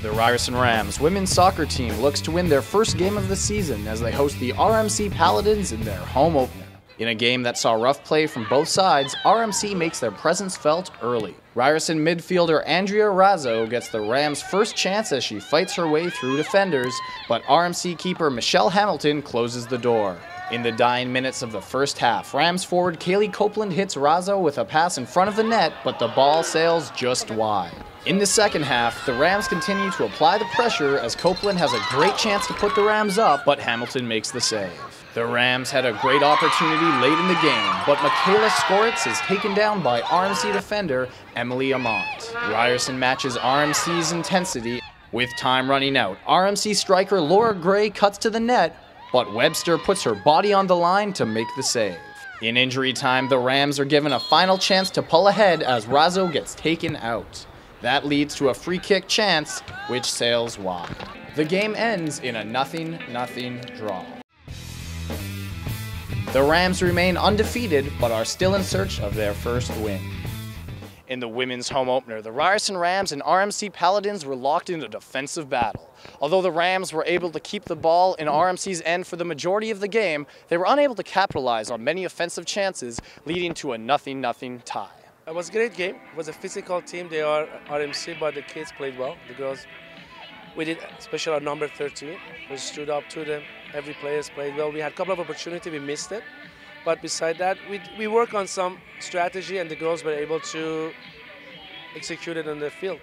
The Ryerson Rams women's soccer team looks to win their first game of the season as they host the RMC Paladins in their home opener. In a game that saw rough play from both sides, RMC makes their presence felt early. Ryerson midfielder Andrea Raso gets the Rams' first chance as she fights her way through defenders, but RMC keeper Michelle Hamilton closes the door. In the dying minutes of the first half, Rams forward Calaigh Copland hits Raso with a pass in front of the net, but the ball sails just wide. In the second half, the Rams continue to apply the pressure as Copland has a great chance to put the Rams up, but Hamilton makes the save. The Rams had a great opportunity late in the game, but Michaela Skoritz is taken down by RMC defender Emily Amont. Ryerson matches RMC's intensity. With time running out, RMC striker Laura Gray cuts to the net, but Webster puts her body on the line to make the save. In injury time, the Rams are given a final chance to pull ahead as Raso gets taken out. That leads to a free kick chance, which sails wide. The game ends in a nothing-nothing draw. The Rams remain undefeated, but are still in search of their first win in the women's home opener. The Ryerson Rams and RMC Paladins were locked in a defensive battle. Although the Rams were able to keep the ball in RMC's end for the majority of the game, they were unable to capitalize on many offensive chances, leading to a nothing-nothing tie. It was a great game. It was a physical team. They are RMC, but the kids played well. The girls, we did, especially our number 13. We stood up to them. Every player played well. We had a couple of opportunities. We missed it. But beside that, we, we work on some strategy and the girls were able to execute it on the field.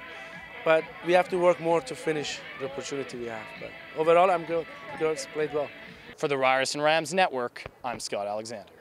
But we have to work more to finish the opportunity we have. But overall, I'm good. The girls played well. For the Ryerson Rams Network, I'm Scott Alexander.